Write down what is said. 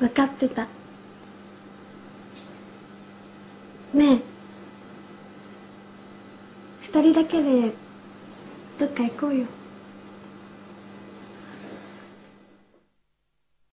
分かってた。ねえ。二人だけでどっか行こうよ。